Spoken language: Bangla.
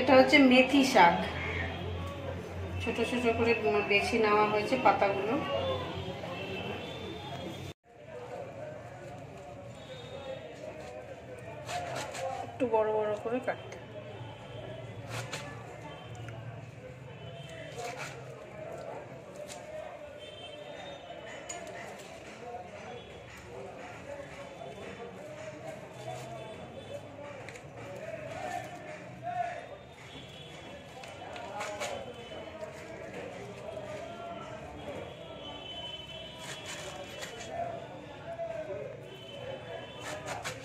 এটা হচ্ছে মেথি শাক ছোট ছোট করে বেছে নেওয়া হয়েছে পাতাগুলো একটু বড় বড় করে কাটতে। Gracias.